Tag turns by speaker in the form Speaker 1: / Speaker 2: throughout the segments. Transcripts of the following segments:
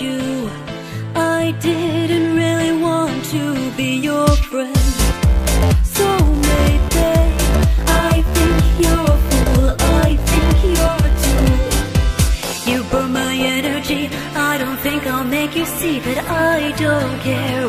Speaker 1: you. Don't care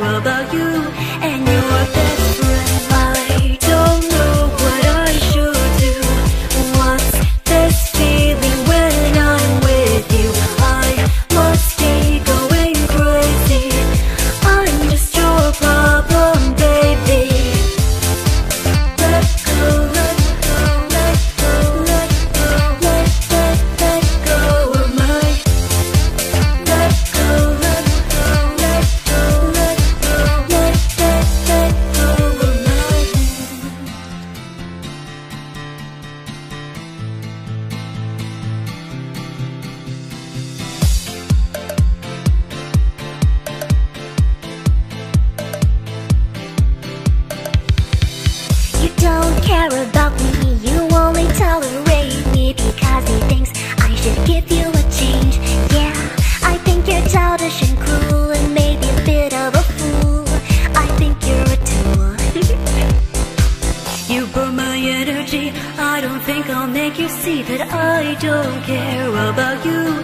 Speaker 2: care about me, you only tolerate me because he thinks I should give you a change. Yeah, I think you're childish and cruel and maybe a bit of a fool. I think you're a tool.
Speaker 1: You burn my energy. I don't think I'll make you see that I don't care about you